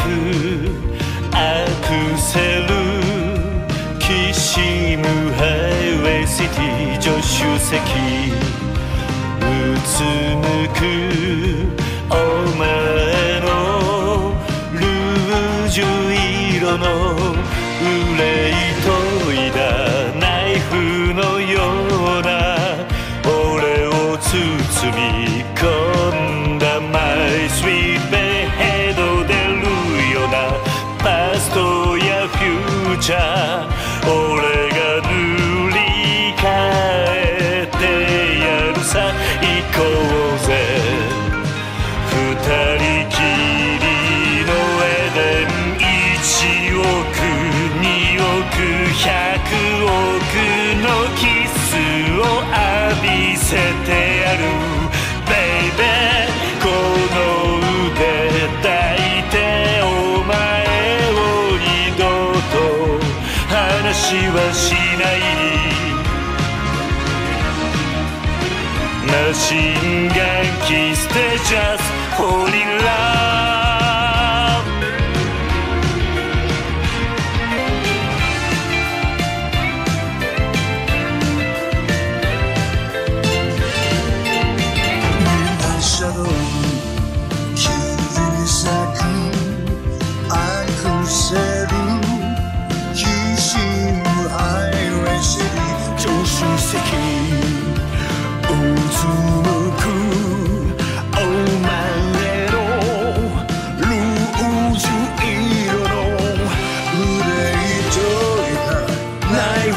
アクセルきしむハイウェイシティ助手席うつむくお前のルージュ色の憂いといだナイフのような俺を包み込むューしはしない。マシンガンキステジャスホリラー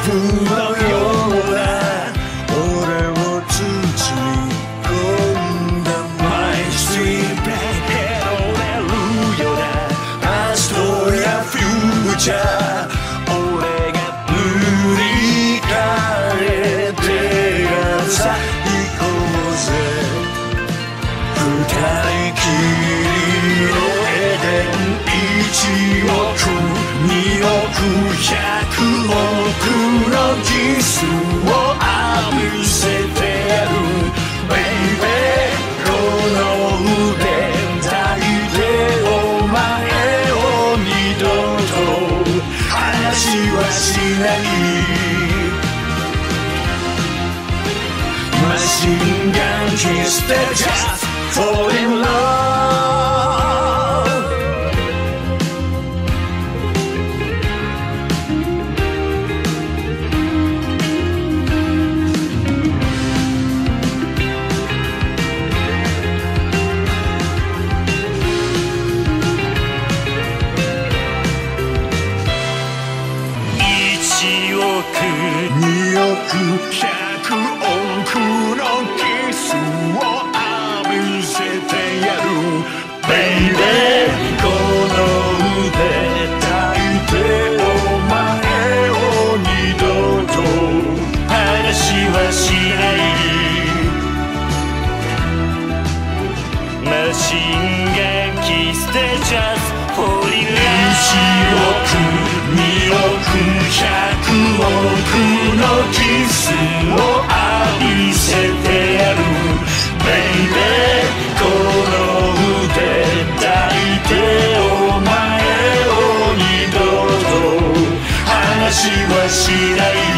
たナイフのような俺を包み込んだマイストリートヘロ出るようなパストやフューチャー俺が塗り替えてやるさ行こうぜ二人きりのエデン1億億のキスを浴びせてやるベイベーこの腕抱いてお前を二度と話はしないマシンガンキスで just fall in love 百億のキスを浴びせてやる。ベイベーしはしない。